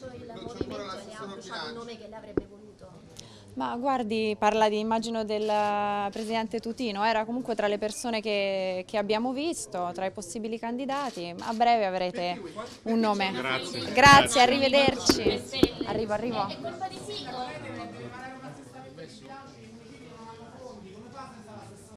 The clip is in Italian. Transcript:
lancio il movimento e le ha il nome che le avrebbe voluto. Ma guardi, parla di, immagino del eh, presidente Tutino, era comunque tra le persone che, che, abbiamo visto, tra i possibili candidati, a breve avrete un nome. Grazie. Grazie, arrivederci. Arrivo, arrivo. È colpa di